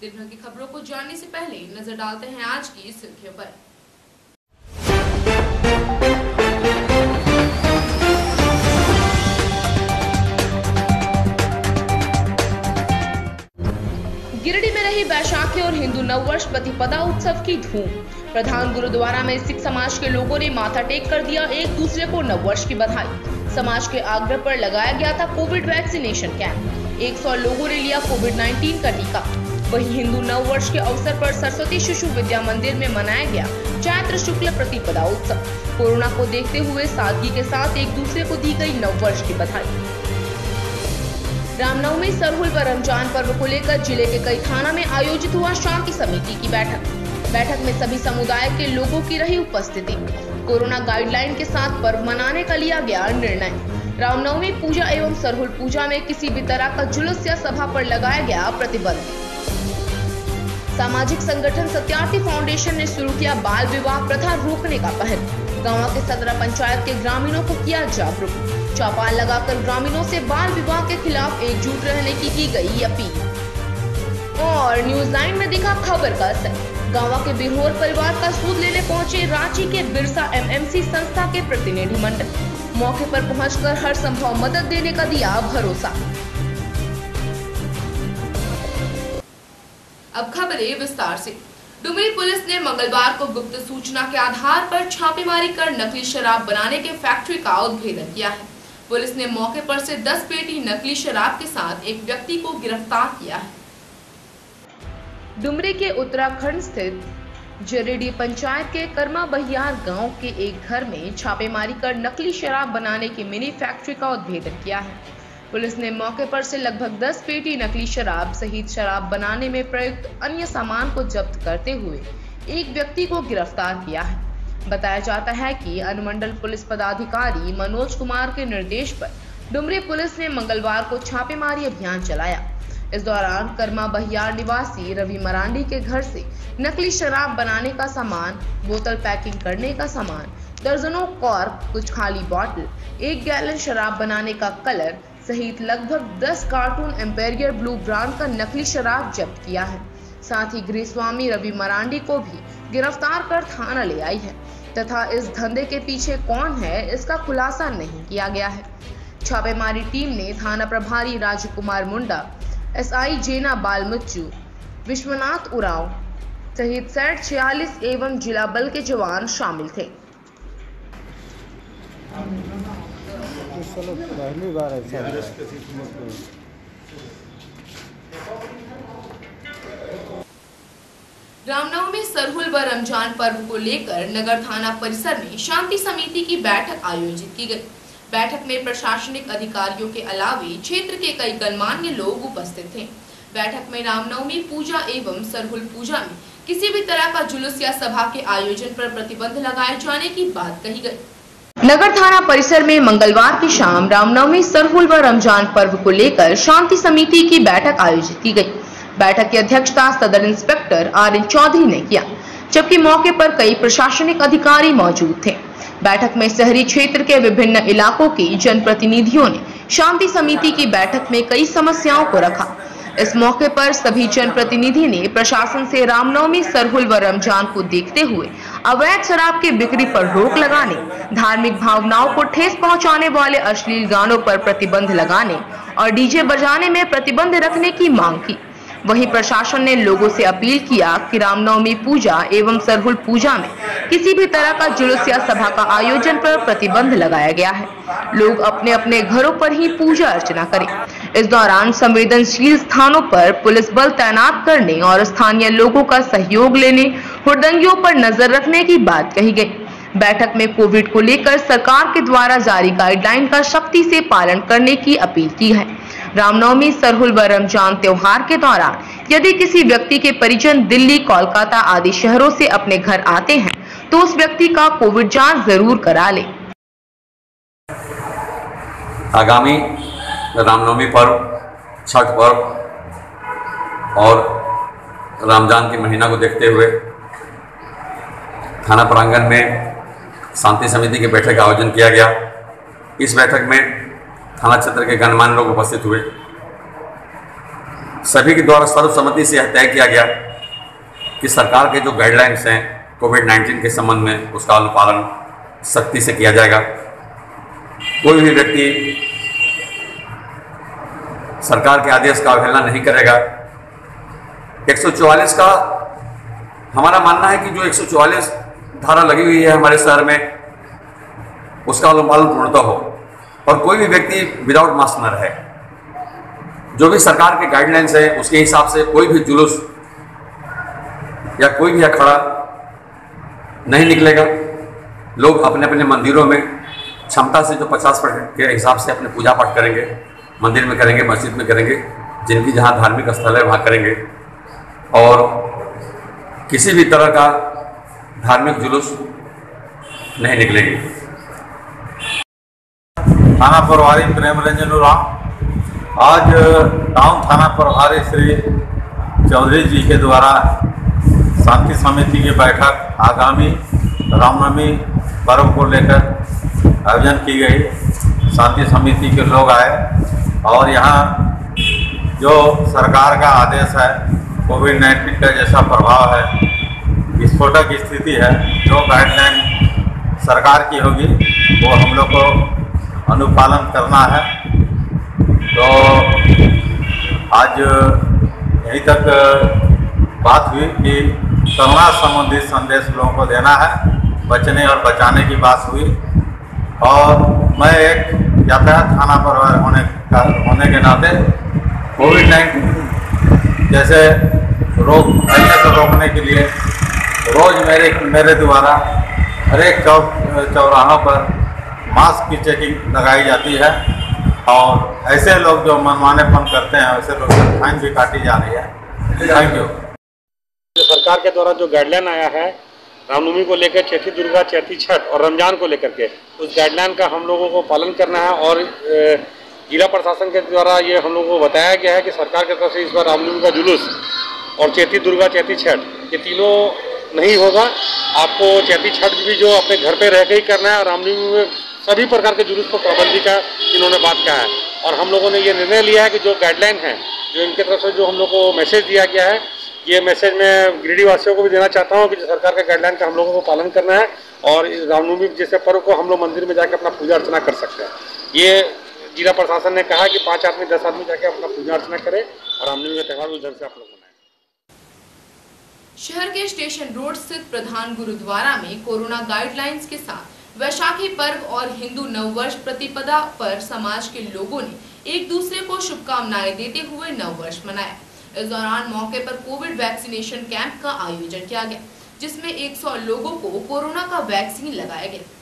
दिन भर की खबरों को जानने से पहले नज़र डालते हैं आज की सुर्खियों पर। गिरिडीह में रही बैशाखी और हिंदू नववर्ष प्रतिपदा उत्सव की धूम। प्रधान गुरुद्वारा में सिख समाज के लोगों ने माथा टेक कर दिया एक दूसरे को नववर्ष की बधाई। समाज के आग्रह पर लगाया गया था कोविड वैक्सीनेशन कैंप। 100 लोगों ने लिया कोविड 19 का टीका। वहीं हिंदू नव वर्ष के अवसर पर सरस्वती शिशु विद्या मंदिर में मनाया गया चैत्र शुक्ल प्रतिपदा उत्सव। कोरोना को देखते हुए सादगी के साथ एक दूसरे को दी गई नव वर्ष की बधाई। रामनवमी, सरहुल व रमज़ान पर्व को लेकर ज़िले के कई थाना में आयोजित हुआ शांति समिति की बैठक। बैठक में सभी समुदाय के लोगों की रही उपस्थिति। कोरोना गाइडलाइन के साथ पर्व मनाने का लिया गया निर्णय। रामनवमी पूजा एवं सरहुल पूजा में किसी भी तरह का जुलूस या सभा पर लगाया गया प्रतिबंध। सामाजिक संगठन सत्यार्थी फाउंडेशन ने शुरू किया बाल विवाह प्रथा रोकने का पहल। गाँव के सदरा पंचायत के ग्रामीणों को किया जागरूक। चौपाल लगाकर ग्रामीणों से बाल विवाह के खिलाफ एकजुट रहने की की गई अपील। और न्यूज़ नाइन में दिखा खबर का असर। गांवा के बिरहोर परिवार का सूद लेने पहुँचे रांची के बिरसा एमएमसी संस्था के प्रतिनिधि मंडल मौके पर पहुंचकर हर संभव मदद देने का दिया भरोसा। अब खबरें विस्तार से। डुमरी पुलिस ने मंगलवार को गुप्त सूचना के आधार पर छापेमारी कर नकली शराब बनाने के फैक्ट्री का उद्भेदन किया है। पुलिस ने मौके पर से 10 पेटी नकली शराब के साथ एक व्यक्ति को गिरफ़्तार किया है। डुमरी के उत्तराखंड स्थित जरेडी पंचायत के कर्मा बहियार गाँव के एक घर में छापेमारी कर नकली शराब बनाने की मिनी फैक्ट्री का उद्भेदन किया है। पुलिस ने मौके पर से लगभग 10 पेटी नकली शराब सहित शराब बनाने में प्रयुक्त अन्य सामान को जब्त करते हुए एक व्यक्ति को गिरफ़्तार किया है। बताया जाता है कि अनुमंडल पुलिस पदाधिकारी मनोज कुमार के निर्देश पर डुमरी पुलिस ने मंगलवार को छापेमारी अभियान चलाया। इस दौरान कर्मा बहियार निवासी रवि मरांडी के घर से नकली शराब बनाने का सामान, बोतल पैकिंग करने का सामान, दर्जनों कॉर्क, कुछ खाली बॉटल, एक गैलन शराब बनाने का कलर सहित लगभग 10 कार्टून एम्पेरियर ब्लू ब्रांड का नकली शराब जब्त किया है। साथ ही गृह स्वामी रवि मरांडी को भी गिरफ़्तार कर थाना ले आई है। तथा इस धंधे के पीछे कौन है, इसका खुलासा नहीं किया गया है। छापेमारी टीम ने थाना प्रभारी राजकुमार मुंडा, एसआई जेना बालमुच्चू विश्वनाथ उराव सहित सेट छियालीस एवं जिला बल के जवान शामिल थे। पहली बार ऐसा रामनवमी सरहुल व रमज़ान पर्व को लेकर नगर थाना परिसर में शांति समिति की बैठक आयोजित की गई। बैठक में प्रशासनिक अधिकारियों के अलावे क्षेत्र के कई गणमान्य लोग उपस्थित थे। बैठक में रामनवमी पूजा एवं सरहुल पूजा में किसी भी तरह का जुलूस या सभा के आयोजन पर प्रतिबंध लगाए जाने की बात कही गई। नगर थाना परिसर में मंगलवार की शाम रामनवमी, सरहुल व रमज़ान पर्व को लेकर शांति समिति की बैठक आयोजित की गई। बैठक की अध्यक्षता सदर इंस्पेक्टर आर एन चौधरी ने किया, जबकि मौके पर कई प्रशासनिक अधिकारी मौजूद थे। बैठक में शहरी क्षेत्र के विभिन्न इलाकों की जनप्रतिनिधियों ने शांति समिति की बैठक में कई समस्याओं को रखा। इस मौके पर सभी जनप्रतिनिधि ने प्रशासन से रामनवमी, सरहुल व रमज़ान को देखते हुए अवैध शराब की बिक्री पर रोक लगाने, धार्मिक भावनाओं को ठेस पहुँचाने वाले अश्लील गानों पर प्रतिबंध लगाने और डीजे बजाने में प्रतिबंध रखने की मांग की। वहीं प्रशासन ने लोगों से अपील किया कि रामनवमी पूजा एवं सरहुल पूजा में किसी भी तरह का जुलूस या सभा का आयोजन पर प्रतिबंध लगाया गया है। लोग अपने अपने घरों पर ही पूजा अर्चना करें। इस दौरान संवेदनशील स्थानों पर पुलिस बल तैनात करने और स्थानीय लोगों का सहयोग लेने हुड़दंगियों पर नज़र रखने की बात कही गई। बैठक में कोविड को लेकर सरकार के द्वारा जारी गाइडलाइन का सख्ती से पालन करने की अपील की है। रामनवमी, सरहुल व रमज़ान त्योहार के दौरान यदि किसी व्यक्ति के परिजन दिल्ली, कोलकाता आदि शहरों से अपने घर आते हैं तो उस व्यक्ति का कोविड जाँच ज़रूर करा ले। आगामी रामनवमी पर्व, छठ पर्व और रमज़ान के महीना को देखते हुए थाना प्रांगण में शांति समिति की बैठक का आयोजन किया गया। इस बैठक में थाना क्षेत्र के गणमान्य लोग उपस्थित हुए। सभी के द्वारा सर्वसम्मति से यह तय किया गया कि सरकार के जो गाइडलाइंस हैं कोविड 19 के संबंध में उसका अनुपालन सख्ती से किया जाएगा। कोई भी व्यक्ति सरकार के आदेश का अवहेलना नहीं करेगा। 144 का हमारा मानना है कि जो 144 धारा लगी हुई है हमारे शहर में, उसका अनुपालन पूर्णतः हो और कोई भी व्यक्ति विदाउट मास्क न रहे। जो भी सरकार के गाइडलाइंस है, उसके हिसाब से कोई भी जुलूस या कोई भी अखाड़ा नहीं निकलेगा। लोग अपने अपने मंदिरों में क्षमता से जो 50 परसेंट के हिसाब से अपने पूजा पाठ करेंगे। मंदिर में करेंगे, मस्जिद में करेंगे, जिनकी जहाँ धार्मिक स्थल है वहाँ करेंगे। और किसी भी तरह का धार्मिक जुलूस नहीं निकलेगी। थाना प्रभारी प्रेम रंजन उराम आज टाउन थाना प्रभारी श्री चौधरी जी के द्वारा शांति समिति की बैठक, आगामी रामनवमी पर्व को लेकर आयोजन की गई। शांति समिति के लोग आए और यहाँ जो सरकार का आदेश है कोविड नाइन्टीन का जैसा प्रभाव है विस्फोटक स्थिति है, जो गाइडलाइन सरकार की होगी, वो हम लोग को अनुपालन करना है। तो आज यहीं तक बात हुई कि करुणा संबंधित संदेश लोगों को देना है, बचने और बचाने की बात हुई। और मैं एक यातायात थाना पर होने का, होने के नाते कोविड नाइन्टीन जैसे रोग फैलने से रोकने के लिए रोज़ मेरे मेरे द्वारा हर एक चौक चौराहों पर मास्क की चेकिंग लगाई जाती है और ऐसे लोग जो मनमानेपन करते हैं वैसे लोग फाइन भी काटी जा रही है। थैंक यू सरकार के द्वारा जो गाइडलाइन आया है रामनवमी को लेकर चैती दुर्गा चैती छठ और रमज़ान को लेकर के उस गाइडलाइन का हम लोगों को पालन करना है और जिला प्रशासन के द्वारा ये हम लोगों को बताया गया है कि सरकार की तरफ़ से इस बार रामनवमी का जुलूस और चैती दुर्गा चैती छठ ये तीनों नहीं होगा। आपको चैती छठ भी जो अपने घर पे रह के ही करना है और रामनवमी में सभी प्रकार के जुलूस पर पाबंदी का इन्होंने बात कहा है। और हम लोगों ने ये निर्णय लिया है कि जो गाइडलाइन है, जो इनके तरफ़ से जो हम लोग को मैसेज दिया गया है ये मैसेज मैं गिरिडीह वासियों को भी देना चाहता हूँ कि जो सरकार के गाइडलाइन का हम लोगों को पालन करना है और रामनवमी जैसे पर्व को हम लोग मंदिर में जाकर अपना पूजा अर्चना कर सकते हैं। ये जिला प्रशासन ने कहा कि पाँच आदमी, दस आदमी जाके अपना पूजा अर्चना करें और रामनवमी का त्यौहार ढंग से आप लोग मनाएँ। शहर के स्टेशन रोड स्थित प्रधान गुरुद्वारा में कोरोना गाइडलाइंस के साथ वैशाखी पर्व और हिंदू नववर्ष प्रतिपदा पर समाज के लोगों ने एक दूसरे को शुभकामनाएँ देते हुए नववर्ष मनाया। इस दौरान मौके पर कोविड वैक्सीनेशन कैंप का आयोजन किया गया, जिसमें 100 लोगों को कोरोना का वैक्सीन लगाया गया।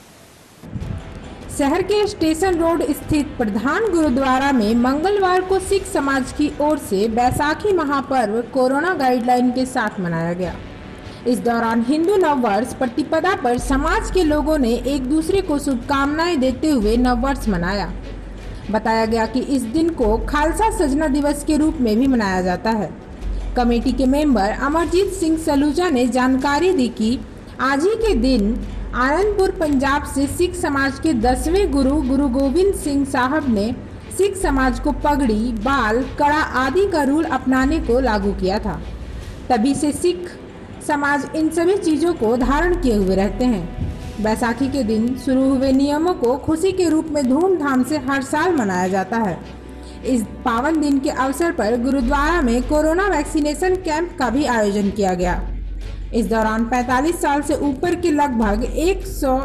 शहर के स्टेशन रोड स्थित प्रधान गुरुद्वारा में मंगलवार को सिख समाज की ओर से बैसाखी महापर्व कोरोना गाइडलाइन के साथ मनाया गया। इस दौरान हिंदू नववर्ष प्रतिपदा पर समाज के लोगों ने एक दूसरे को शुभकामनाएँ देते हुए नववर्ष मनाया। बताया गया कि इस दिन को खालसा सजना दिवस के रूप में भी मनाया जाता है। कमेटी के मेंबर अमरजीत सिंह सलूजा ने जानकारी दी कि आज ही के दिन आनंदपुर पंजाब से सिख समाज के दसवें गुरु गुरु गोविंद सिंह साहब ने सिख समाज को पगड़ी, बाल, कड़ा आदि का रूल अपनाने को लागू किया था। तभी से सिख समाज इन सभी चीज़ों को धारण किए हुए रहते हैं। बैसाखी के दिन शुरू हुए नियमों को खुशी के रूप में धूमधाम से हर साल मनाया जाता है। इस पावन दिन के अवसर पर गुरुद्वारा में कोरोना वैक्सीनेशन कैंप का भी आयोजन किया गया। इस दौरान 45 साल से ऊपर के लगभग 100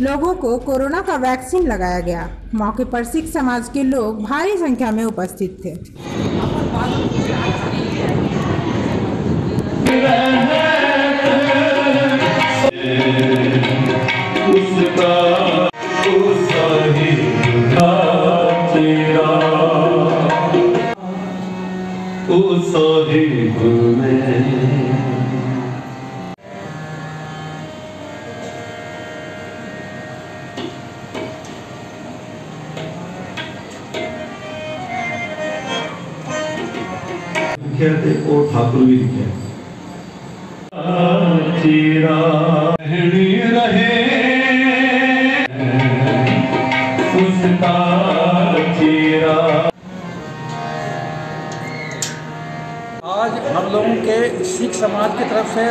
लोगों को कोरोना का वैक्सीन लगाया गया। मौके पर सिख समाज के लोग भारी संख्या में उपस्थित थे। ਲਿਖਿਆ ਤੇ ਉਹ ਠਾਕੁਰ ਵੀ ਲਿਖਿਆ ਚੀਰਾ ਰਹਿਣੀ हम लोगों के सिख समाज की तरफ़ से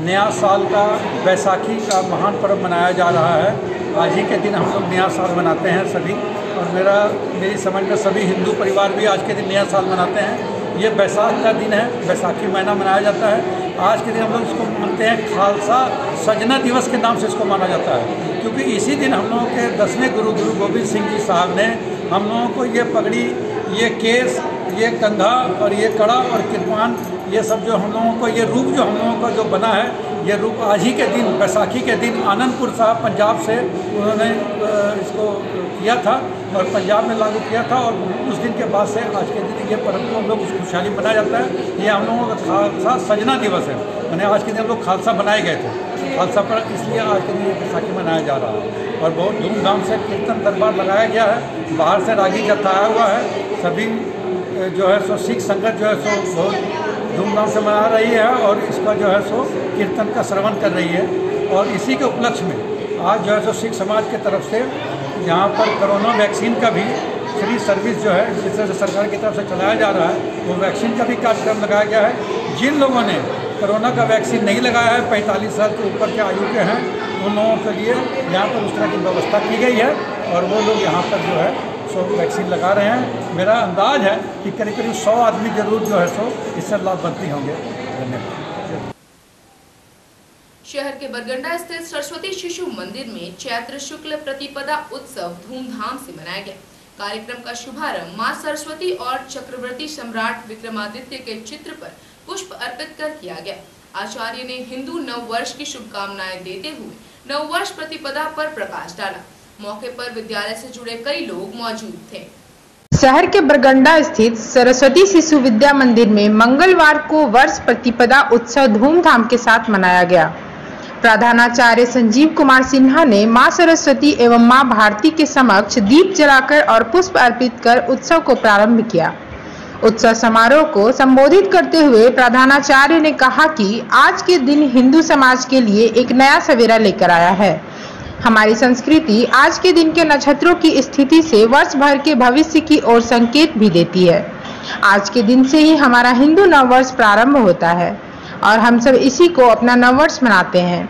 नया साल का बैसाखी का महान पर्व मनाया जा रहा है। आज ही के दिन हम लोग नया साल मनाते हैं सभी। और मेरा, मेरी समझ में सभी हिंदू परिवार भी आज के दिन नया साल मनाते हैं। ये बैसाख का दिन है, बैसाखी महीना मनाया जाता है। आज के दिन हम लोग इसको मानते हैं खालसा सजना दिवस के नाम से इसको माना जाता है। क्योंकि इसी दिन हम लोगों के दसवें गुरु गुरु गोविंद सिंह जी साहब ने हम लोगों को ये पगड़ी, ये केस ये कंधा और ये कड़ा और कृपान ये सब जो हम लोगों को, ये रूप जो हम लोगों का जो बना है, ये रूप आज ही के दिन, बैसाखी के दिन आनंदपुर साहब पंजाब से उन्होंने इसको किया था और पंजाब में लागू किया था और उस दिन के बाद से आज के दिन ये पर्व को हम लोग खुशहाली मनाया जाता है। ये हम लोगों का खालसा सजना दिवस है। मैंने आज के दिन हम लोग खालसा बनाए गए थे। खालसा पर इसलिए आज के दिन बैसाखी मनाया जा रहा है। और बहुत धूमधाम से कीर्तन दरबार लगाया गया है। बाहर से रागी जत्था आया हुआ है। सभी जो है सो सिख संगत जो है सो बहुत धूमधाम से मना रही है और इसका जो है सो कीर्तन का श्रवण कर रही है और इसी के उपलक्ष्य में आज जो है सो सिख समाज के तरफ़ से यहाँ पर कोरोना वैक्सीन का भी फ्री सर्विस जो है, जिस तरह से सरकार की तरफ़ से चलाया जा रहा है, वो वैक्सीन का भी कार्यक्रम लगाया गया है। जिन लोगों ने कोरोना का वैक्सीन नहीं लगाया है, पैंतालीस साल के ऊपर के आयु के हैं, उन लोगों के लिए यहाँ पर उस तरह की व्यवस्था की गई है और वो लोग यहाँ पर जो है सो वैक्सीन लगा रहे हैं। मेरा अंदाज है कि करीब करीब सौ आदमी ज़रूर जो है सो इससे लाभवंती होंगे। धन्यवाद। शहर के बरगंडा स्थित सरस्वती शिशु मंदिर में चैत्र शुक्ल प्रतिपदा उत्सव धूमधाम से मनाया गया। कार्यक्रम का शुभारंभ माँ सरस्वती और चक्रवर्ती सम्राट विक्रमादित्य के चित्र पर पुष्प अर्पित कर किया गया। आचार्य ने हिंदू नव वर्ष की शुभकामनाएँ देते हुए नव वर्ष प्रतिपदा पर प्रकाश डाला। मौके पर विद्यालय से जुड़े कई लोग मौजूद थे। शहर के बरगंडा स्थित सरस्वती शिशु विद्या मंदिर में मंगलवार को वर्ष प्रतिपदा उत्सव धूमधाम के साथ मनाया गया। प्रधानाचार्य संजीव कुमार सिन्हा ने माँ सरस्वती एवं माँ भारती के समक्ष दीप जलाकर और पुष्प अर्पित कर उत्सव को प्रारंभ किया। उत्सव समारोह को संबोधित करते हुए प्रधानाचार्य ने कहा कि आज के दिन हिंदू समाज के लिए एक नया सवेरा लेकर आया है। हमारी संस्कृति आज के दिन के नक्षत्रों की स्थिति से वर्ष भर के भविष्य की ओर संकेत भी देती है। आज के दिन से ही हमारा हिंदू नववर्ष प्रारंभ होता है और हम सब इसी को अपना नववर्ष मनाते हैं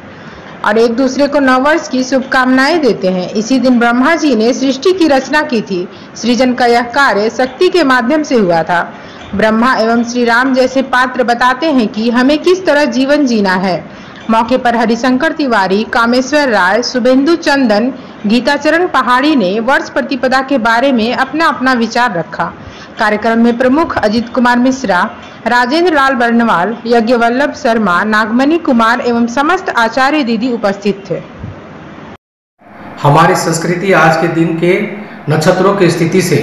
और एक दूसरे को नववर्ष की शुभकामनाएँ देते हैं। इसी दिन ब्रह्मा जी ने सृष्टि की रचना की थी। सृजन का यह कार्य शक्ति के माध्यम से हुआ था। ब्रह्मा एवं श्री राम जैसे पात्र बताते हैं कि हमें किस तरह जीवन जीना है। मौके पर हरिशंकर तिवारी, कामेश्वर राय, शुभेंदु चंदन, गीताचरण पहाड़ी ने वर्ष प्रतिपदा के बारे में अपना अपना विचार रखा। कार्यक्रम में प्रमुख अजित कुमार मिश्रा, राजेंद्र लाल बर्नवाल, यज्ञवल्लभ शर्मा, नागमणि कुमार एवं समस्त आचार्य दीदी उपस्थित थे। हमारी संस्कृति आज के दिन के नक्षत्रों की स्थिति से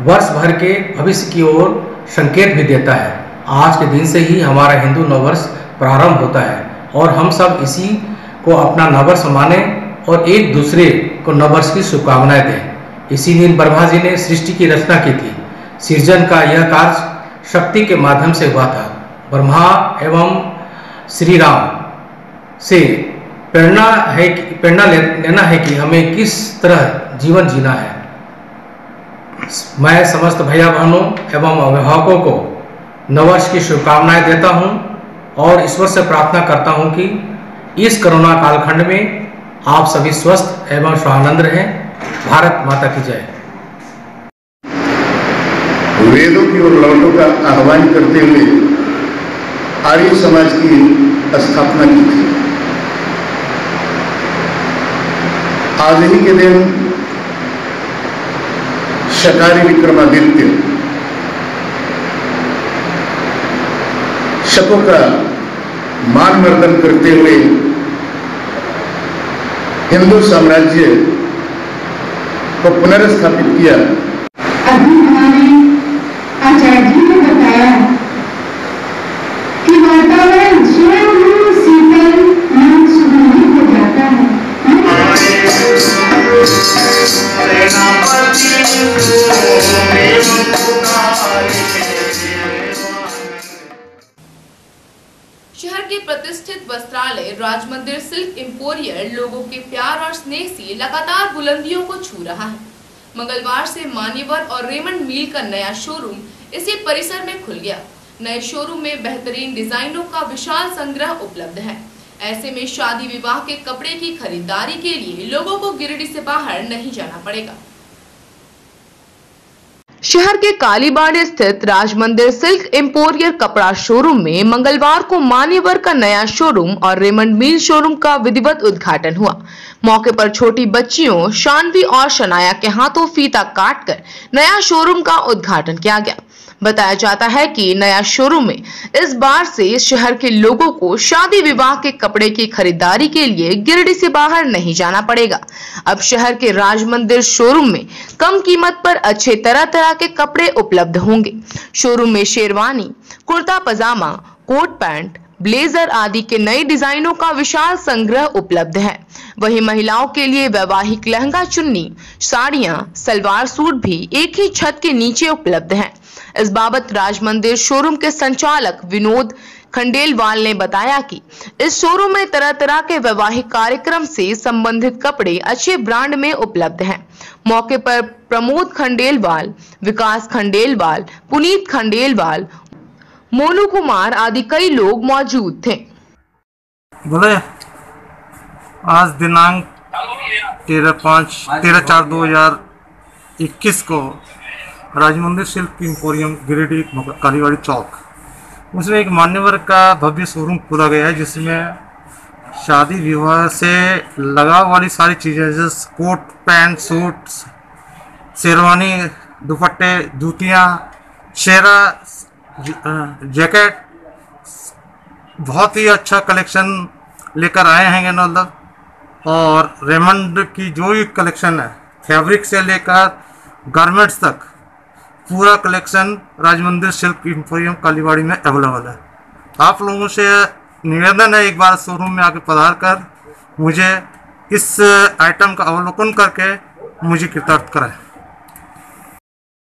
वर्ष भर के भविष्य की ओर संकेत भी देता है। आज के दिन से ही हमारा हिंदू नववर्ष प्रारंभ होता है। और हम सब इसी को अपना नववर्ष माने और एक दूसरे को नववर्ष की शुभकामनाएँ दें। इसी दिन ब्रह्मा जी ने सृष्टि की रचना की थी। सृजन का यह कार्य शक्ति के माध्यम से हुआ था। ब्रह्मा एवं श्री राम से प्रेरणा है प्रेरणा ले, लेना है कि हमें किस तरह जीवन जीना है। मैं समस्त भैया बहनों एवं अभिभावकों को नववर्ष की शुभकामनाएँ देता हूँ। और ईश्वर से प्रार्थना करता हूँ कि इस कोरोना कालखंड में आप सभी स्वस्थ एवं स्वानंद रहें। भारत माता की जय। वेदों की ओर लौटों का आह्वान करते हुए आर्य समाज की स्थापना की थी। आज ही के दिन शकारी विक्रमादित्य शकों का मान मर्दन करते हुए हिंदू साम्राज्य को पुनर्स्थापित किया। रहा है। मंगलवार से मान्यवर और रेमंड मिल का नया शोरूम इसी परिसर में खुल गया। नए शोरूम में बेहतरीन डिजाइनों का विशाल संग्रह उपलब्ध है। ऐसे में शादी विवाह के कपड़े की खरीदारी के लिए लोगों को गिरिडीह से बाहर नहीं जाना पड़ेगा। शहर के कालीबाड़ी स्थित राज मंदिर सिल्क एम्पोरियर कपड़ा शोरूम में मंगलवार को मान्यवर का नया शोरूम और रेमंड मिल शोरूम का विधिवत उद्घाटन हुआ। मौके पर छोटी बच्चियों, शानवी और शनाया के हाथों फीता काटकर नया शोरूम का उद्घाटन किया गया। बताया जाता है कि नया शोरूम में इस बार से शहर के लोगों को शादी विवाह के कपड़े की खरीदारी के लिए गिरडी से बाहर नहीं जाना पड़ेगा। अब शहर के राज मंदिर शोरूम में कम कीमत पर अच्छे तरह तरह के कपड़े उपलब्ध होंगे। शोरूम में sherwani kurta pajama coat pant blazer आदि के नए डिजाइनों का विशाल संग्रह उपलब्ध है। वहीं महिलाओं के लिए वैवाहिक लहंगा चुन्नी, साड़ियाँ, सलवार सूट भी एक ही छत के नीचे उपलब्ध हैं। इस बाबत राज मंदिर शोरूम के संचालक विनोद खंडेलवाल ने बताया कि इस शोरूम में तरह तरह के वैवाहिक कार्यक्रम से संबंधित कपड़े अच्छे ब्रांड में उपलब्ध हैं। मौके पर प्रमोद खंडेलवाल, विकास खंडेलवाल, पुनीत खंडेलवाल मोनू कुमार आदि कई लोग मौजूद थे। बोले, आज दिनांक तेरह पाँच, तेरह चार दो हज़ार इक्कीस को राजमंदिर शिल्प इम्पोरियम गिरिडीह कालीवाड़ी चौक। उसमें एक मान्यवर का भव्य शोरूम खोला गया है, जिसमें शादी विवाह से लगा वाली सारी चीज़ें जैसे कोट, पैंट, सूट, शेरवानी, दुपट्टे, जूतियाँ शेरा जैकेट, बहुत ही अच्छा कलेक्शन लेकर आए हैं मतलब और रेमंड की जो भी कलेक्शन है, फैब्रिक से लेकर गारमेंट्स तक, पूरा कलेक्शन राजमंदिर शिल्प इम्पोरियम कालीबाड़ी में अवेलेबल है। आप लोगों से निवेदन है एक बार शोरूम में आके पधार कर, मुझे इस आइटम का अवलोकन करके मुझे कृतार्थ कराएँ।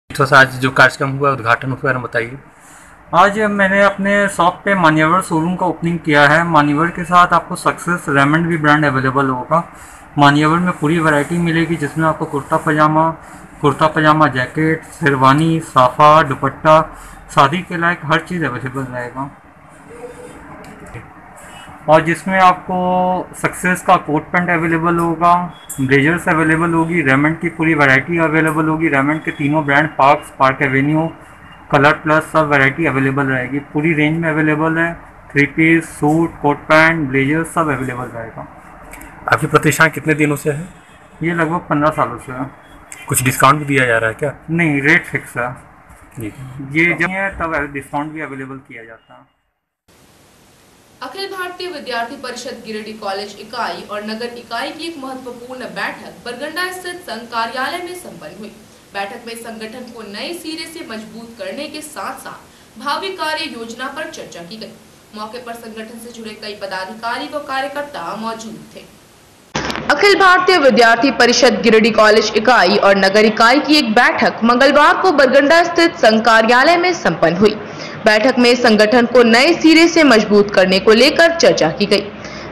थोड़ा सा आज जो कार्यक्रम हुआ, उद्घाटन हुआ बताइए। आज मैंने अपने शॉप पे मान्यवर शोरूम का ओपनिंग किया है। मान्यवर के साथ आपको सक्सेस रेमंड भी ब्रांड अवेलेबल होगा। मान्यवर में पूरी वैरायटी मिलेगी, जिसमें आपको कुर्ता पजामा कुर्ता पजामा जैकेट शेरवानी, साफा, दुपट्टा शादी के लायक हर चीज़ अवेलेबल रहेगा। और जिसमें आपको सक्सेस का कोट पैंट अवेलेबल होगा ब्लेजर्स अवेलेबल होगी रेमंड की पूरी वैरायटी अवेलेबल होगी। रेमंड के तीनों brand Parx Park Avenue Colour Plus सब वैरायटी अवेलेबल रहेगी। पूरी रेंज में अवेलेबल है। Three piece suit coat pant blazer सब अवेलेबल रहेगा। आपकी प्रतिष्ठान कितने दिनों से है? ये लगभग पंद्रह सालों से है। कुछ डिस्काउंट भी दिया जा रहा है क्या? नहीं रेट फिक्स है। ये जब है तब डिस्काउंट भी अवेलेबल किया जाता है। अखिल भारतीय विद्यार्थी परिषद गिरिडीह कॉलेज इकाई और नगर इकाई की एक महत्वपूर्ण बैठक बरगंडा स्थित संघ कार्यालय में संपन्न हुई। बैठक में संगठन को नए सिरे से मज़बूत करने के साथ साथ भावी कार्य योजना पर चर्चा की गई। मौके पर संगठन से जुड़े कई पदाधिकारी व कार्यकर्ता मौजूद थे। अखिल भारतीय विद्यार्थी परिषद गिरिडीह कॉलेज इकाई और नगर इकाई की एक बैठक मंगलवार को बरगंडा स्थित संघ कार्यालय में संपन्न हुई। बैठक में संगठन को नए सिरे से मज़बूत करने को लेकर चर्चा की गई।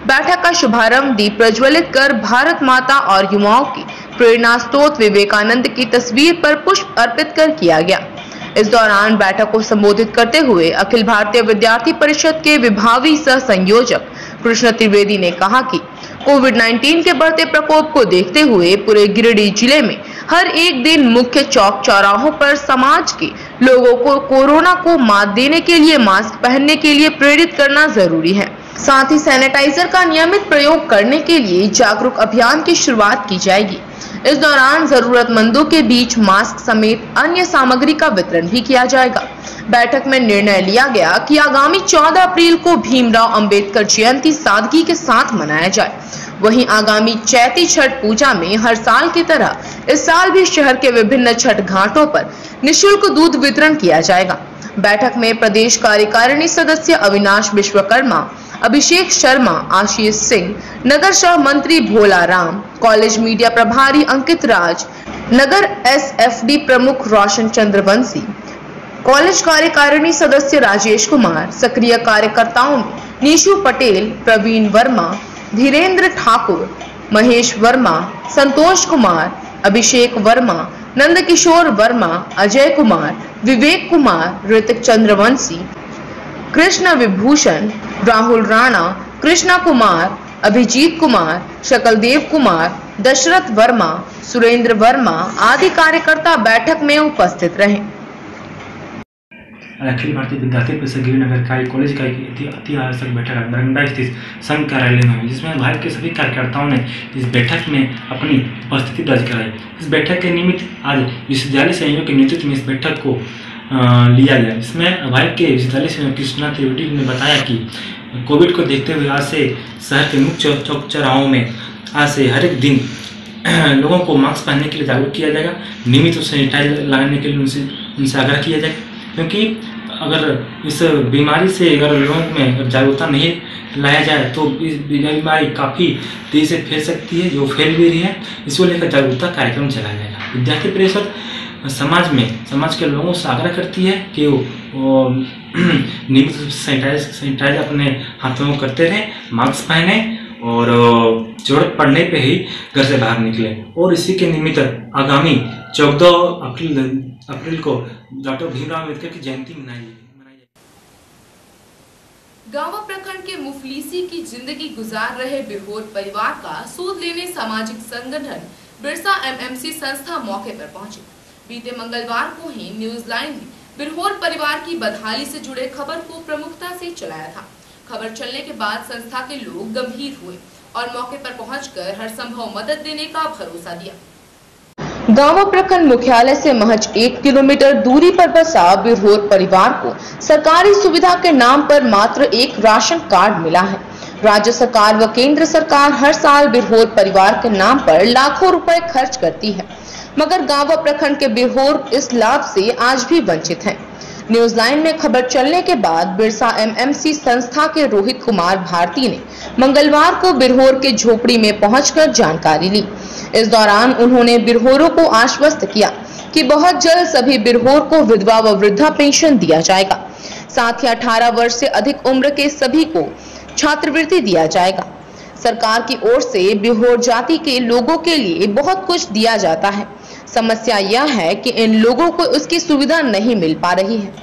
बैठक का शुभारंभ दीप प्रज्वलित कर भारत माता और युवाओं की प्रेरणा स्त्रोत विवेकानंद की तस्वीर पर पुष्प अर्पित कर किया गया। इस दौरान बैठक को संबोधित करते हुए अखिल भारतीय विद्यार्थी परिषद के विभावी सह संयोजक कृष्ण त्रिवेदी ने कहा कि कोविड 19 के बढ़ते प्रकोप को देखते हुए पूरे गिरिडीह ज़िले में हर एक दिन मुख्य चौक चौराहों पर समाज के लोगों को कोरोना को मात देने के लिए मास्क पहनने के लिए प्रेरित करना ज़रूरी है। साथ ही सैनिटाइजर का नियमित प्रयोग करने के लिए जागरूक अभियान की शुरुआत की जाएगी। इस दौरान जरूरतमंदों के बीच मास्क समेत अन्य सामग्री का वितरण भी किया जाएगा। बैठक में निर्णय लिया गया कि आगामी 14 अप्रैल को भीमराव अंबेडकर जयंती सादगी के साथ मनाया जाए। वहीं आगामी चैती छठ पूजा में हर साल की तरह इस साल भी शहर के विभिन्न छठ घाटों पर निशुल्क दूध वितरण किया जाएगा। बैठक में प्रदेश कार्यकारिणी सदस्य अविनाश विश्वकर्मा अभिषेक शर्मा, आशीष सिंह, नगर सह मंत्री भोला राम कॉलेज मीडिया प्रभारी अंकित राज, नगर एसएफडी प्रमुख रोशन चंद्रवंशी, कॉलेज कार्यकारिणी सदस्य राजेश कुमार, सक्रिय कार्यकर्ताओं में नीशु पटेल, प्रवीण वर्मा, धीरेन्द्र ठाकुर, महेश वर्मा, संतोष कुमार, अभिषेक वर्मा, नंदकिशोर वर्मा, अजय कुमार, विवेक कुमार, ऋतिक चंद्रवंशी, कृष्ण विभूषण राहुल राणा, कृष्णा कुमार, अभिजीत कुमार, शकलदेव कुमार, दशरथ वर्मा, सुरेंद्र वर्मा आदि कार्यकर्ता बैठक में उपस्थित रहे। अखिल भारतीय विद्यार्थी परिषद गिरिनगर इकाई कॉलेज का आवश्यक बैठक बरंडा स्थित संघ कार्यालय में हुई, जिसमें भारत के सभी कार्यकर्ताओं ने इस बैठक में अपनी उपस्थिति दर्ज कराई। इस बैठक के निमित्त आज विश्वविद्यालय संयोग के नेतृत्व में इस बैठक को लिया गया। इसमें भारत के विश्वविद्यालय संयोग कृष्णा त्रिवेदी ने बताया कि कोविड को देखते हुए आज से शहर के मुख्य चौक चौराहों में आज से हर एक दिन लोगों को मास्क पहनने के लिए जागरूक किया जाएगा। नियमित सैनिटाइजर लगाने के लिए उनसे उनसे आग्रह किया जाएगा। क्योंकि अगर इस बीमारी से अगर लोगों में जागरूकता नहीं लाया जाए तो इस बीमारी काफ़ी तेज़ी से फैल सकती है, जो फैल भी रही है। इसको लेकर जागरूकता कार्यक्रम चलाया जाएगा। विद्यार्थी परिषद समाज में, समाज के लोगों से आग्रह करती है कि वो नियमित सैनिटाइज सैनिटाइज अपने हाथों में करते रहें, मास्क पहने और ज़रूरत पड़ने पे ही घर से बाहर निकले। और इसी के निमित्त आगामी चौदह अप्रैल अप्रैल को डॉक्टर भीमराव अंबेडकर की जयंती मनाई गांवा प्रखंड के मुफलीसी की ज़िंदगी गुजार रहे बिरहोर परिवार का सूद लेने सामाजिक संगठन बिरसा एमएमसी संस्था मौके पर पहुँची। बीते मंगलवार को ही न्यूज़ लाइन ने बिरहोर परिवार की बदहाली से जुड़े खबर को प्रमुखता से चलाया था। खबर चलने के बाद संस्था के लोग गंभीर हुए और मौके पर पहुंचकर हर संभव मदद देने का भरोसा दिया। गांवा प्रखंड मुख्यालय से महज एक किलोमीटर दूरी पर बसा बिरहोर परिवार को सरकारी सुविधा के नाम पर मात्र एक राशन कार्ड मिला है। राज्य सरकार व केंद्र सरकार हर साल बिरहोर परिवार के नाम पर लाखों रुपए खर्च करती है। मगर गांवा प्रखंड के बिरहोर इस लाभ से आज भी वंचित हैं। न्यूज़ लाइन में खबर चलने के बाद बिरसा एमएमसी संस्था के रोहित कुमार भारती ने मंगलवार को बिरहोर के झोपड़ी में पहुंचकर जानकारी ली। इस दौरान उन्होंने बिरहोरों को आश्वस्त किया कि बहुत जल्द सभी बिरहोर को विधवा व वृद्धा पेंशन दिया जाएगा। साथ ही 18 वर्ष से अधिक उम्र के सभी को छात्रवृत्ति दिया जाएगा। सरकार की ओर से बिहोर जाति के लोगों के लिए बहुत कुछ दिया जाता है। समस्या यह है कि इन लोगों को उसकी सुविधा नहीं मिल पा रही है।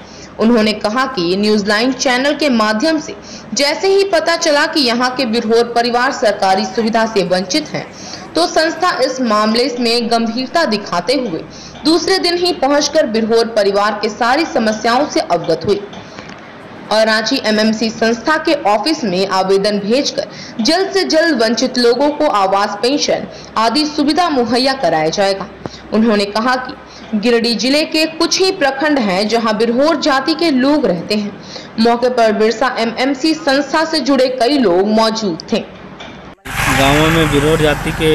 उन्होंने कहा कि न्यूज़ लाइन चैनल के माध्यम से जैसे ही पता चला कि यहाँ के बिरहोर परिवार सरकारी सुविधा से वंचित हैं, तो संस्था इस मामले में गंभीरता दिखाते हुए दूसरे दिन ही पहुंचकर बिरहोर परिवार के सारी समस्याओं से अवगत हुई। और रांची एमएमसी संस्था के ऑफ़िस में आवेदन भेजकर जल्द से जल्द वंचित लोगों को आवास, पेंशन आदि सुविधा मुहैया कराया जाएगा। उन्होंने कहा कि गिरिडीह ज़िले के कुछ ही प्रखंड हैं जहाँ बिरहोर जाति के लोग रहते हैं। मौके पर बिरसा एमएमसी संस्था से जुड़े कई लोग मौजूद थे। गाँवों में बिरोर जाति के,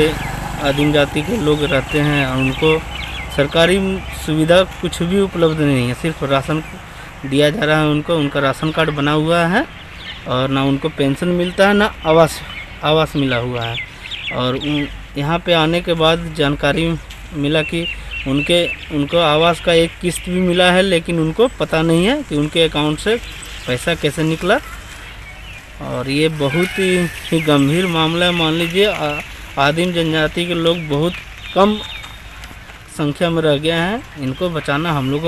आदिम जाति के लोग रहते हैं उनको सरकारी सुविधा कुछ भी उपलब्ध नहीं है, सिर्फ़ राशन दिया जा रहा है उनको, उनका राशन कार्ड बना हुआ है और ना उनको पेंशन मिलता है, ना आवास आवास मिला हुआ है। और यहाँ पे आने के बाद जानकारी मिला कि उनके, उनको आवास का एक किस्त भी मिला है, लेकिन उनको पता नहीं है कि उनके अकाउंट से पैसा कैसे निकला। और ये बहुत ही गंभीर मामला है। मान लीजिए आदिम जनजाति के लोग बहुत कम संख्या में रह गए हैं। इनको बचाना हम लोग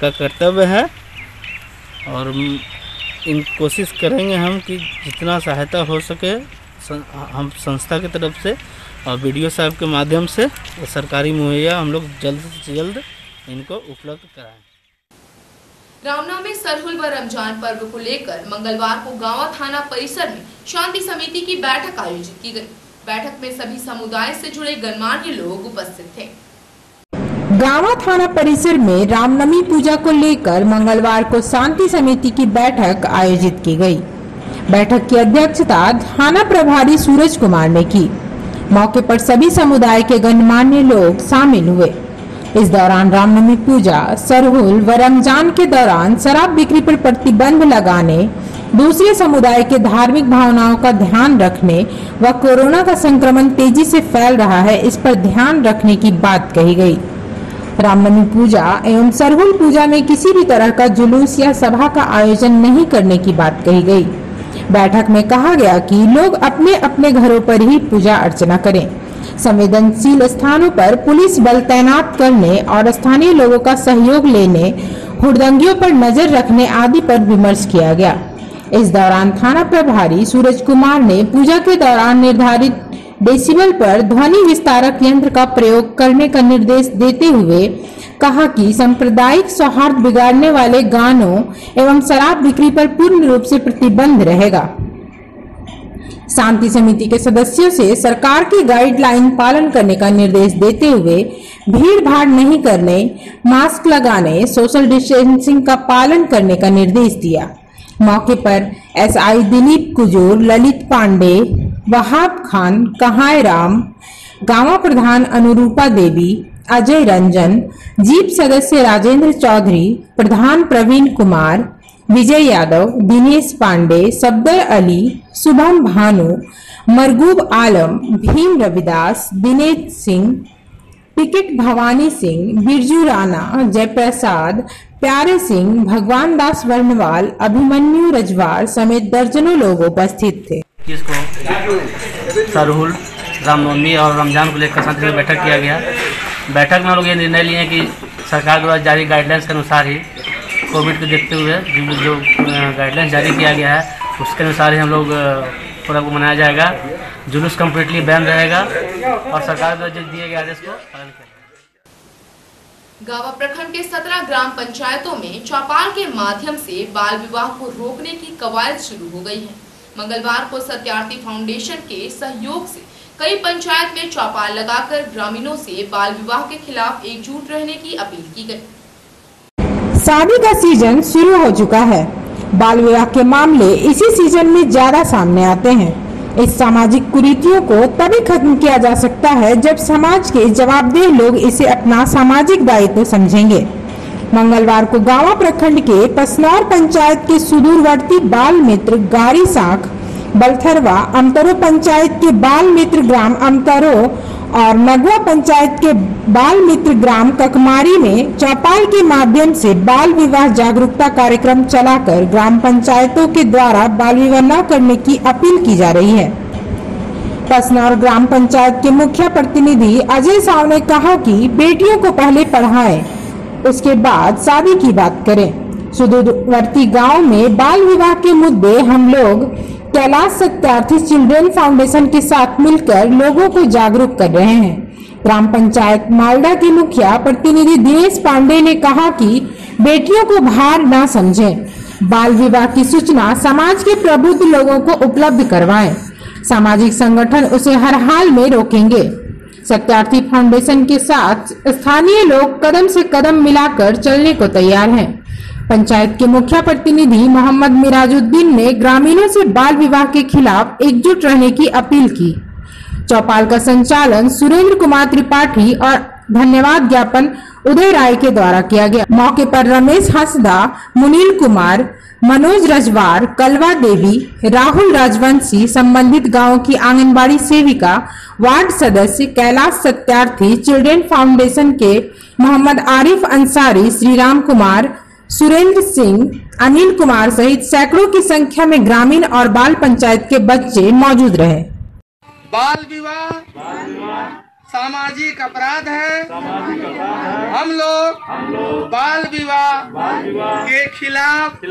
का कर्तव्य है। और इन कोशिश करेंगे हम कि जितना सहायता हो सके हम संस्था की तरफ़ से और वीडियो साहब के माध्यम से सरकारी मुहैया हम लोग जल्द से जल्द इनको उपलब्ध कराएँ। रामनवमी सरहुल व रमज़ान पर्व को लेकर मंगलवार को गांवा थाना परिसर में शांति समिति की बैठक आयोजित की गई। बैठक में सभी समुदाय से जुड़े गणमान्य लोग उपस्थित थे। गांवा थाना परिसर में रामनवमी पूजा को लेकर मंगलवार को शांति समिति की बैठक आयोजित की गई। बैठक की अध्यक्षता थाना प्रभारी सूरज कुमार ने की। मौके पर सभी समुदाय के गणमान्य लोग शामिल हुए। इस दौरान रामनवमी पूजा, सरहुल व रमज़ान के दौरान शराब बिक्री पर प्रतिबंध लगाने, दूसरे समुदाय के धार्मिक भावनाओं का ध्यान रखने व कोरोना का संक्रमण तेज़ी से फैल रहा है, इस पर ध्यान रखने की बात कही गई। रामनवमी पूजा एवं सरहुल पूजा में किसी भी तरह का जुलूस या सभा का आयोजन नहीं करने की बात कही गई। बैठक में कहा गया कि लोग अपने अपने घरों पर ही पूजा अर्चना करें। संवेदनशील स्थानों पर पुलिस बल तैनात करने और स्थानीय लोगों का सहयोग लेने, हुड़दंगियों पर नज़र रखने आदि पर विमर्श किया गया। इस दौरान थाना प्रभारी सूरज कुमार ने पूजा के दौरान निर्धारित डेसिबल पर ध्वनि विस्तारक यंत्र का प्रयोग करने का निर्देश देते हुए कहा कि सांप्रदायिक सौहार्द बिगाड़ने वाले गानों एवं शराब बिक्री पर पूर्ण रूप से प्रतिबंध रहेगा। शांति समिति के सदस्यों से सरकार की गाइडलाइन पालन करने का निर्देश देते हुए भीड़ भाड़ नहीं करने, मास्क लगाने, सोशल डिस्टेंसिंग का पालन करने का निर्देश दिया। मौके पर एसआई दिलीप कुजूर, ललित पांडे वहाब खान, कहाय राम गांवा प्रधान अनुरूपा देवी, अजय रंजन, जीप सदस्य राजेंद्र चौधरी, प्रधान प्रवीण कुमार, विजय यादव, दिनेश पांडे सब्दर अली, शुभम भानु, मरगूब आलम, भीम रविदास, दिनेश सिंह टिकट भवानी सिंह, बिरजू राणा, जयप्रसाद, प्यारे सिंह, भगवान दास वर्णवाल, अभिमन्यु रजवार समेत दर्जनों लोग उपस्थित थे। जिसको सरहुल रामनवमी और रमज़ान को लेकर शांति से बैठक किया गया। बैठक में हम लोग ये निर्णय लिए कि सरकार द्वारा जारी गाइडलाइंस के अनुसार ही कोविड को देखते हुए जो जो गाइडलाइंस जारी किया गया है, उसके अनुसार ही हम लोग पूरा को मनाया जाएगा। जुलूस कम्प्लीटली बैन रहेगा और सरकार द्वारा जो दिए गए आदेश को गावा प्रखंड के 17 ग्राम पंचायतों में चौपाल के माध्यम से बाल विवाह को रोकने की कवायद शुरू हो गई है। मंगलवार को सत्यार्थी फाउंडेशन के सहयोग से कई पंचायत में चौपाल लगाकर ग्रामीणों से बाल विवाह के खिलाफ एकजुट रहने की अपील की गई। शादी का सीज़न शुरू हो चुका है। बाल विवाह के मामले इसी सीज़न में ज़्यादा सामने आते हैं। इस सामाजिक कुरीतियों को तभी खत्म किया जा सकता है जब समाज के जवाबदेह लोग इसे अपना सामाजिक दायित्व समझेंगे। मंगलवार को गांवा प्रखंड के पसनौर पंचायत के सुदूरवर्ती बाल मित्र गारी साख, बलथरवा, अमतरो पंचायत के बाल मित्र ग्राम अमतरो और नगवा पंचायत के बाल मित्र ग्राम ककमारी में चौपाल के माध्यम से बाल विवाह जागरूकता कार्यक्रम चलाकर ग्राम पंचायतों के द्वारा बाल विवाह न करने की अपील की जा रही है। पसनौर ग्राम पंचायत के मुख्य प्रतिनिधि अजय साव ने कहा कि बेटियों को पहले पढ़ाएँ उसके बाद शादी की बात करें। सुदूरवर्ती गाँव में बाल विवाह के मुद्दे हम लोग कैलाश सत्यार्थी चिल्ड्रेन फाउंडेशन के साथ मिलकर लोगों को जागरूक कर रहे हैं। ग्राम पंचायत मालदा के मुखिया प्रतिनिधि दिनेश पांडे ने कहा कि बेटियों को भार ना समझें। बाल विवाह की सूचना समाज के प्रबुद्ध लोगों को उपलब्ध करवाएँ। सामाजिक संगठन उसे हर हाल में रोकेंगे। सत्यार्थी फाउंडेशन के साथ स्थानीय लोग कदम से कदम मिलाकर चलने को तैयार हैं। पंचायत के मुखिया प्रतिनिधि मोहम्मद मिराजुद्दीन ने ग्रामीणों से बाल विवाह के खिलाफ एकजुट रहने की अपील की। चौपाल का संचालन सुरेंद्र कुमार त्रिपाठी और धन्यवाद ज्ञापन उदय राय के द्वारा किया गया। मौके पर रमेश हंसदा मुनील कुमार मनोज रजवार कलवा देवी राहुल राजवंशी संबंधित गाँव की आंगनबाड़ी सेविका वार्ड सदस्य कैलाश सत्यार्थी चिल्ड्रेन फाउंडेशन के मोहम्मद आरिफ अंसारी श्री राम कुमार सुरेंद्र सिंह अनिल कुमार सहित सैकड़ों की संख्या में ग्रामीण और बाल पंचायत के बच्चे मौजूद रहे। बाल विवाह। सामाजिक अपराध है। हम लोग बाल विवाह के खिलाफ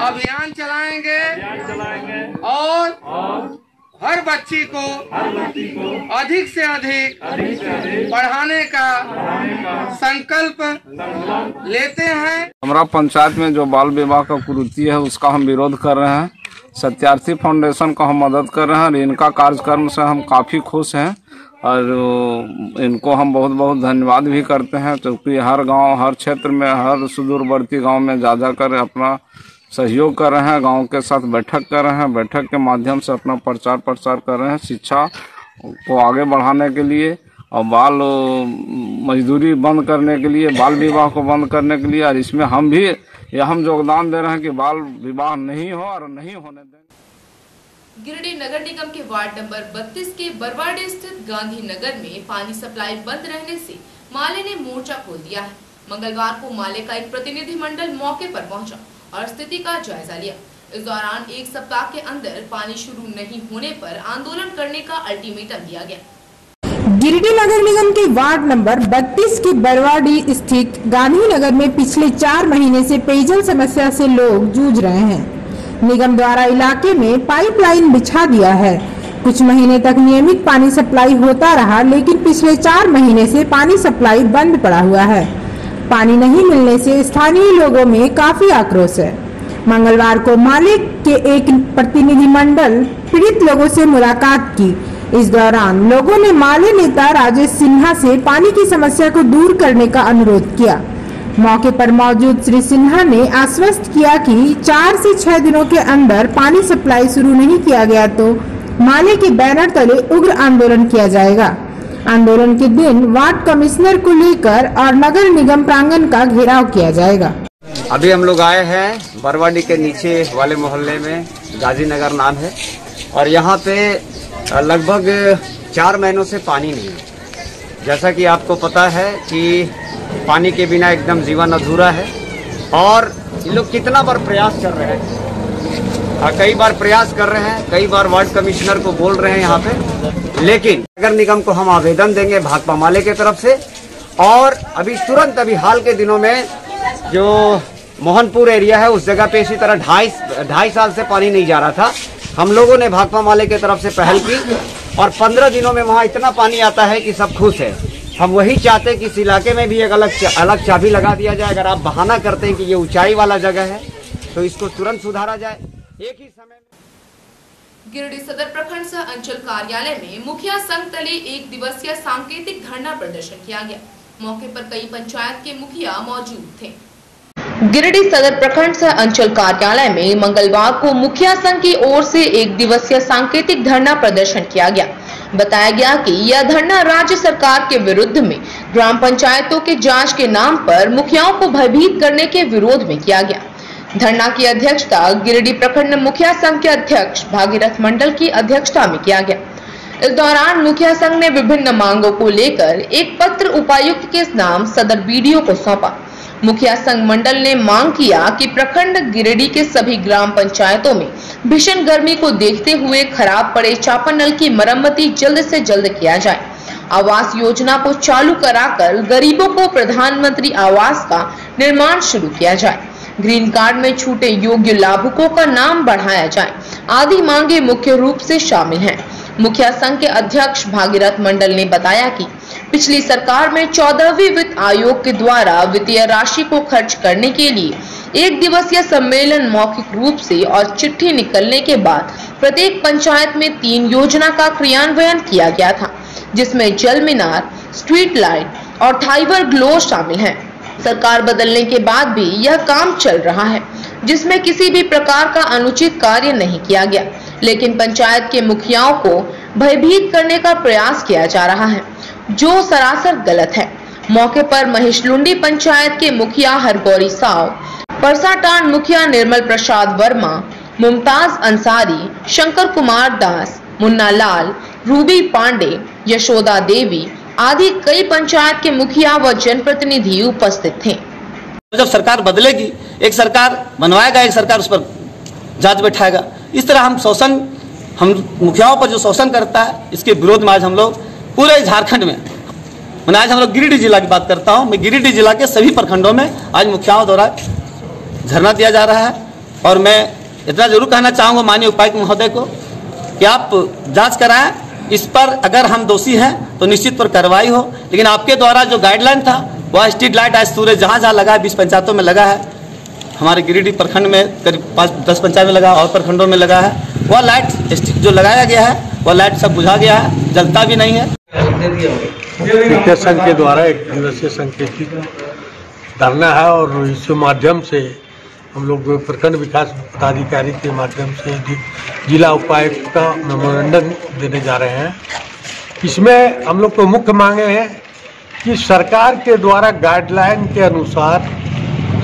अभियान चलाएँगे। और हर बच्ची को अधिक से अधिक पढ़ाने का संकल्प लेते हैं। हमारा पंचायत में जो बाल विवाह का कुरीति है उसका हम विरोध कर रहे हैं। सत्यार्थी फाउंडेशन को हम मदद कर रहे हैं और इनका कार्यक्रम से हम काफ़ी खुश हैं। और इनको हम बहुत बहुत धन्यवाद भी करते हैं, क्योंकि हर गाँव, हर क्षेत्र में, हर सुदूरवर्ती गाँव में जा जा कर अपना सहयोग कर रहे हैं, गाँव के साथ बैठक कर रहे हैं, बैठक के माध्यम से अपना प्रचार प्रसार कर रहे हैं, शिक्षा को आगे बढ़ाने के लिए और बाल मजदूरी बंद करने के लिए, बाल विवाह को बंद करने के लिए, और इसमें हम भी यह हम योगदान दे रहे हैं कि बाल विवाह नहीं हो और नहीं होने दें। गिरिडीह नगर निगम के वार्ड नंबर 32 के बरवाडे स्थित गांधी नगर में पानी सप्लाई बंद रहने से माले ने मोर्चा खोल दिया है। मंगलवार को माले का एक प्रतिनिधि मंडल मौके पर पहुँचा और स्थिति का जायजा लिया। इस दौरान एक सप्ताह के अंदर पानी शुरू नहीं होने पर आंदोलन करने का अल्टीमेटम दिया गया। गिरिडीह नगर निगम के वार्ड नंबर 32 की बरवाडी स्थित गांधी नगर में पिछले चार महीने से पेयजल समस्या से लोग जूझ रहे हैं। निगम द्वारा इलाके में पाइपलाइन बिछा दिया है। कुछ महीने तक नियमित पानी सप्लाई होता रहा, लेकिन पिछले चार महीने से पानी सप्लाई बंद पड़ा हुआ है। पानी नहीं मिलने से स्थानीय लोगों में काफ़ी आक्रोश है। मंगलवार को मालिक के एक प्रतिनिधिमंडल पीड़ित लोगों से मुलाकात की। इस दौरान लोगों ने माले नेता राजेश सिन्हा से पानी की समस्या को दूर करने का अनुरोध किया। मौके पर मौजूद श्री सिन्हा ने आश्वस्त किया कि चार से छह दिनों के अंदर पानी सप्लाई शुरू नहीं किया गया तो माले के बैनर तले उग्र आंदोलन किया जाएगा। आंदोलन के दिन वार्ड कमिश्नर को लेकर और नगर निगम प्रांगण का घेराव किया जाएगा। अभी हम लोग आए हैं बरवाडी के नीचे वाले मोहल्ले में गाजीनगर नाम है, और यहाँ पे लगभग चार महीनों से पानी नहीं है। जैसा कि आपको पता है कि पानी के बिना एकदम जीवन अधूरा है और ये लोग कितना बार प्रयास कर रहे हैं। आ, कई बार प्रयास कर रहे हैं कई बार वार्ड कमिश्नर को बोल रहे हैं यहाँ पे। लेकिन नगर निगम को हम आवेदन देंगे भाकपा माले की तरफ़ से। और अभी तुरंत अभी हाल के दिनों में जो मोहनपुर एरिया है उस जगह पे इसी तरह ढाई ढाई साल से पानी नहीं जा रहा था। हम लोगों ने भाकपा माले की तरफ़ से पहल की। और पंद्रह दिनों में वहाँ इतना पानी आता है कि सब खुश है। हम वही चाहते हैं कि इस इलाके में भी एक अलग अलग चाबी लगा दिया जाए। अगर आप बहाना करते हैं कि ये ऊंचाई वाला जगह है तो इसको तुरंत सुधारा जाए। एक ही समय गिरिडीह सदर प्रखंड सह अंचल कार्यालय में मुखिया संघ तले एक दिवसीय सांकेतिक धरना प्रदर्शन किया गया। मौके पर कई पंचायत के मुखिया मौजूद थे। गिरिडीह सदर प्रखंड सह अंचल कार्यालय में मंगलवार को मुखिया संघ की ओर से एक दिवसीय सांकेतिक धरना प्रदर्शन किया गया। बताया गया कि यह धरना राज्य सरकार के विरुद्ध में ग्राम पंचायतों के जाँच के नाम पर मुखियाओं को भयभीत करने के विरोध में किया गया। धरना की अध्यक्षता गिरिडीह प्रखंड मुखिया संघ के अध्यक्ष भागीरथ मंडल की अध्यक्षता में किया गया। इस दौरान मुखिया संघ ने विभिन्न मांगों को लेकर एक पत्र उपायुक्त के नाम सदर बीडीओ को सौंपा। मुखिया संघ मंडल ने मांग किया कि प्रखंड गिरिडीह के सभी ग्राम पंचायतों में भीषण गर्मी को देखते हुए खराब पड़े चापानल की मरम्मती जल्द से जल्द किया जाए। आवास योजना को चालू कराकर गरीबों को प्रधानमंत्री आवास का निर्माण शुरू किया जाए। ग्रीन कार्ड में छूटे योग्य लाभुकों का नाम बढ़ाया जाए। आदि मांगे मुख्य रूप से शामिल हैं। मुखिया संघ के अध्यक्ष भागीरथ मंडल ने बताया कि पिछली सरकार में चौदहवीं वित्त आयोग के द्वारा वित्तीय राशि को खर्च करने के लिए एक दिवसीय सम्मेलन मौखिक रूप से और चिट्ठी निकलने के बाद प्रत्येक पंचायत में तीन योजना का क्रियान्वयन किया गया था, जिसमें जल मीनार स्ट्रीट लाइट और थाइबर ग्लो शामिल हैं। सरकार बदलने के बाद भी यह काम चल रहा है, जिसमें किसी भी प्रकार का अनुचित कार्य नहीं किया गया लेकिन पंचायत के मुखियाओं को भयभीत करने का प्रयास किया जा रहा है, जो सरासर गलत है। मौके पर महेशलुंडी पंचायत के मुखिया हरगौरी साव परसाटान मुखिया निर्मल प्रसाद वर्मा, मुमताज़ अंसारी, शंकर कुमार दास, मुन्ना लाल, रूबी पांडे, यशोदा देवी आदि कई पंचायत के मुखिया व जनप्रतिनिधि उपस्थित थे। जब सरकार बदलेगी, एक सरकार बनवाएगा, एक सरकार उस पर जाँच बैठाएगा। इस तरह हम शोषण, हम मुखियाओं पर जो शोषण करता है, इसके विरोध में आज हम लोग पूरे झारखंड में मैं आज हम लोग गिरिडीह जिला की बात करता हूँ। मैं गिरिडीह जिला के सभी प्रखंडों में आज मुखियाओं द्वारा धरना दिया जा रहा है। और मैं इतना ज़रूर कहना चाहूँगा माननीय उपायुक्त महोदय को कि आप जाँच कराएँ, इस पर अगर हम दोषी हैं तो निश्चित पर कार्रवाई हो। लेकिन आपके द्वारा जो गाइडलाइन था, वह स्ट्रीट लाइट आज सूर्य जहाँ जहाँ लगा है, बीस पंचायतों में लगा है। हमारे गिरिडीह प्रखंड में करीब पाँच, दस पंचायत में लगा और प्रखंडों में लगा है। वह लाइट जो लगाया गया है, वह लाइट सब बुझा गया है, जलता भी नहीं है। संघ के द्वारा एक दिवसीय सांकेतिक धरना है और इस माध्यम से हम लोग प्रखंड विकास पदाधिकारी के माध्यम से जिला उपायुक्त का मेमोरेंडम देने जा रहे हैं। इसमें हम लोग को मुख्य मांगे हैं कि सरकार के द्वारा गाइडलाइन के अनुसार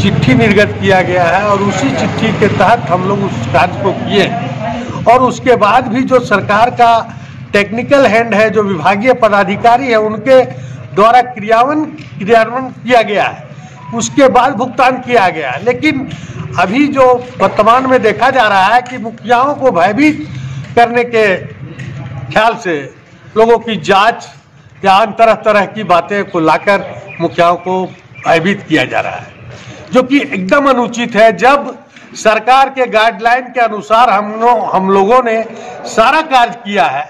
चिट्ठी निर्गत किया गया है और उसी चिट्ठी के तहत हम लोग उस कार्य को किए और उसके बाद भी जो सरकार का टेक्निकल हैंड है, जो विभागीय पदाधिकारी है, उनके द्वारा क्रियावन क्रियान्वयन किया गया है। उसके बाद भुगतान किया गया है। लेकिन अभी जो वर्तमान में देखा जा रहा है कि मुखियाओं को भयभीत करने के ख्याल से लोगों की जाँच यहाँ तरह तरह की बातें को लाकर मुखियाओं को भयभीत किया जा रहा है। जो कि एकदम अनुचित है। जब सरकार के गाइडलाइन के अनुसार हम लोग हम लोगों ने सारा कार्य किया है,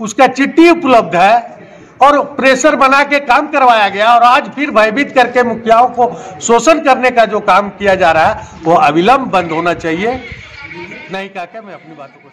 उसका चिट्ठी उपलब्ध है और प्रेशर बना के काम करवाया गया और आज फिर भयभीत करके मुखियाओं को शोषण करने का जो काम किया जा रहा है, वो अविलंब बंद होना चाहिए। नहीं कहा मैं अपनी बातों को